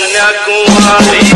I'm not your Kuwari.